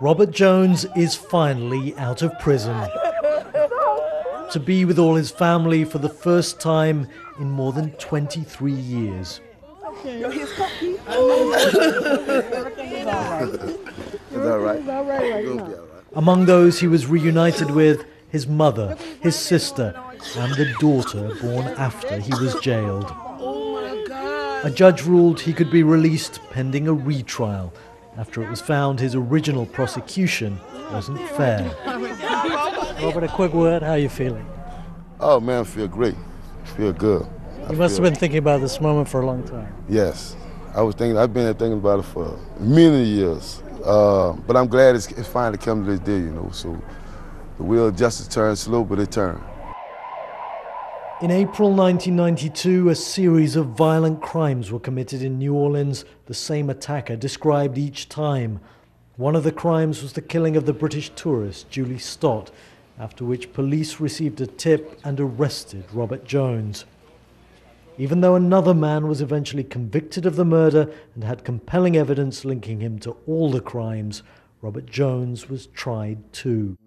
Robert Jones is finally out of prison. To be with all his family for the first time in more than 23 years. It's all right. Among those he was reunited with, his mother, his sister, and the daughter born after he was jailed. Oh a judge ruled he could be released pending a retrial after it was found his original prosecution wasn't fair. Robert, a quick word, how are you feeling? Oh man, I feel great. I feel good. You must have been thinking about this moment for a long time. Yes. I was thinking, I've been thinking about it for many years. Uh, but I'm glad it's, it's finally come to this day, you know. So the wheel of justice turns slow, but it turns. In April 1992, a series of violent crimes were committed in New Orleans, the same attacker described each time. One of the crimes was the killing of the British tourist Julie Stott, after which police received a tip and arrested Robert Jones. Even though another man was eventually convicted of the murder and had compelling evidence linking him to all the crimes, Robert Jones was tried too.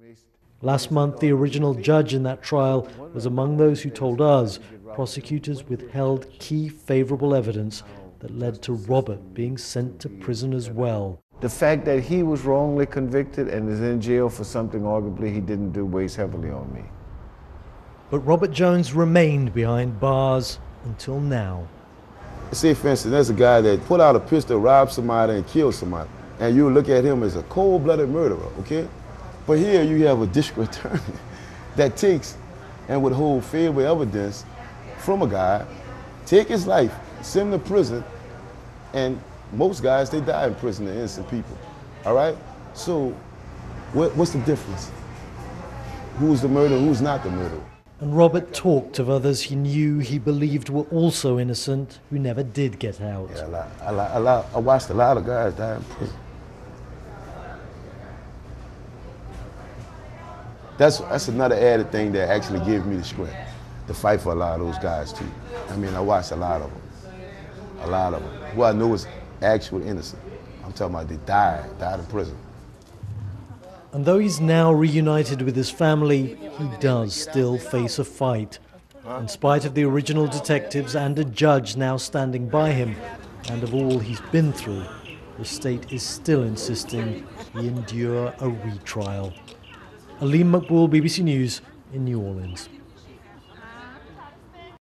Last month, the original judge in that trial was among those who told us prosecutors withheld key favorable evidence that led to Robert being sent to prison as well. The fact that he was wrongly convicted and is in jail for something arguably he didn't do weighs heavily on me. But Robert Jones remained behind bars until now. Say, for instance, there's a guy that put out a pistol, robbed somebody, and killed somebody. And you look at him as a cold blooded murderer, okay? But here you have a district attorney that takes and would hold favorable evidence from a guy, take his life, send him to prison, and most guys, they die in prison, they're innocent people. All right? So, what, what's the difference? Who's the murderer, who's not the murderer? And Robert talked of others he knew he believed were also innocent who never did get out. Yeah, a lot, a lot, a lot, I watched a lot of guys die in prison. That's, that's another added thing that actually gave me the strength to fight for a lot of those guys too. I mean, I watched a lot of them, a lot of them. Who I know is actual innocent. I'm talking about they died, died in prison. And though he's now reunited with his family, he does still face a fight. In spite of the original detectives and a judge now standing by him, and of all he's been through, the state is still insisting he endure a retrial. Aleem Maqbool, BBC News in New Orleans.